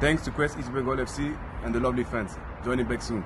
Thanks to Quest East Bengal FC and the lovely fans. Joining back soon.